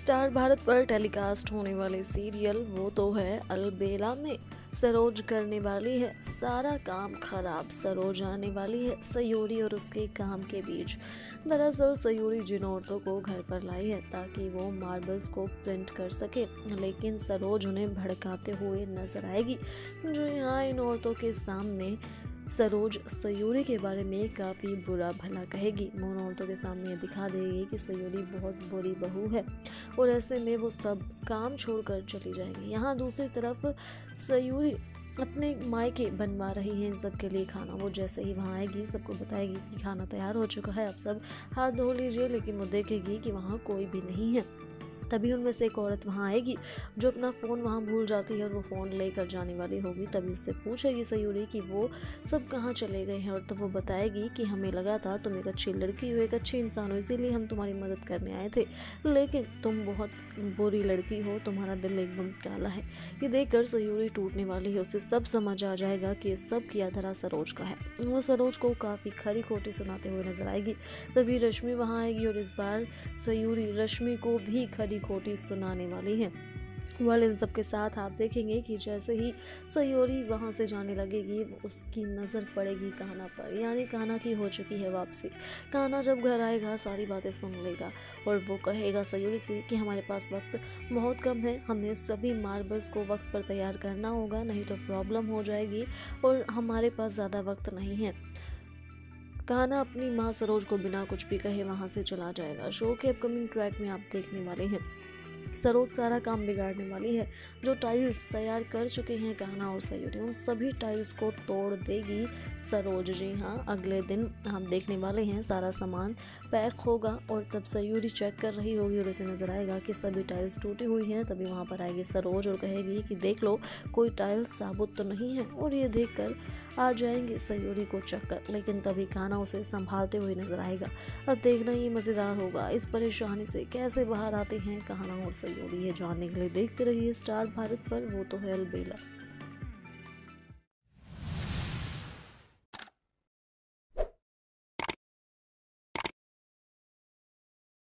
Star Bharat पर telecast होने वाले सीरियल, वो तो है अलबेला में। सरोज करने वाली है, सारा काम खराब। सरोज आने वाली है, सयूरी और उसके काम के बीच। दरअसल, सयूरी जिन औरतों को घर पर लाई है, ताकि वो मार्बल्स को प्रिंट कर सके, लेकिन सरोज उन्हें भड़काते हुए नज़र आएगी। जो यहाँ इन औरतों के सामने सरोज सयूरी के बारे में काफ़ी बुरा भला कहेगी। मोन औरतों के सामने दिखा देगी कि सयूरी बहुत बुरी बहू है और ऐसे में वो सब काम छोड़कर चली जाएँगी। यहाँ दूसरी तरफ़ सयूरी अपने मायके बनवा रही हैं इन सब के लिए खाना। वो जैसे ही वहाँ आएगी, सबको बताएगी कि खाना तैयार हो चुका है। आप सब हाथ धो लीजिए, लेकिन वो देखेगी कि वहाँ कोई भी नहीं है। तभी उनमें से एक औरत वहाँ आएगी, जो अपना फ़ोन वहाँ भूल जाती है और वो फ़ोन लेकर जाने वाली होगी। तभी उससे पूछेगी सयूरी कि वो सब कहाँ चले गए हैं और तब वो बताएगी कि हमें लगा था तुम एक अच्छी लड़की हो, एक अच्छी इंसान हो, इसीलिए हम तुम्हारी मदद करने आए थे। लेकिन तुम बहुत बुरी लड़की हो, तुम्हारा दिल एकदम काला है। ये देखकर सयूरी टूटने वाली है, उसे सब समझ आ जाएगा कि ये सब किया धरा सरोज का है। वो सरोज को काफ़ी खरी खोटी सुनाते हुए नज़र आएगी। तभी रश्मि वहाँ आएगी और इस बार सयूरी रश्मि को भी खरी खोटी सुनाने वाली है। वाल इन सब के साथ आप देखेंगे कि जैसे ही सयोरी वहाँ से जाने लगेगी, उसकी नज़र पड़ेगी काना पर। यानी काना की हो चुकी है वापसी। काना जब घर आएगा, सारी बातें सुन लेगा और वो कहेगा सयोरी से कि हमारे पास वक्त बहुत कम है, हमें सभी मार्बल्स को वक्त पर तैयार करना होगा, नहीं तो प्रॉब्लम हो जाएगी और हमारे पास ज़्यादा वक्त नहीं है। काना अपनी माँ सरोज को बिना कुछ भी कहे वहाँ से चला जाएगा। शो के अपकमिंग ट्रैक में आप देखने वाले हैं। सरोज सारा काम बिगाड़ने वाली है। जो टाइल्स तैयार कर चुके हैं कहना और सयूरी उन सभी टाइल्स को तोड़ देगी सरोज। जी हाँ अगले दिन हम देखने वाले हैं सारा सामान पैक होगा और तब सयूरी चेक कर रही होगी और उसे नज़र आएगा कि सभी टाइल्स टूटी हुई हैं। तभी वहाँ पर आएगी सरोज और कहेगी कि देख लो, कोई टाइल्स साबुत तो नहीं है और ये देख कर आ जाएँगे सयूरी को चक्कर। लेकिन तभी खाना उसे संभालते हुए नज़र आएगा। अब देखना ये मज़ेदार होगा। इस परेशानी से कैसे बाहर आते हैं कहाना और सहयोगी है जानने के लिए देखते रहिए स्टार भारत पर वो तो है अलबेला।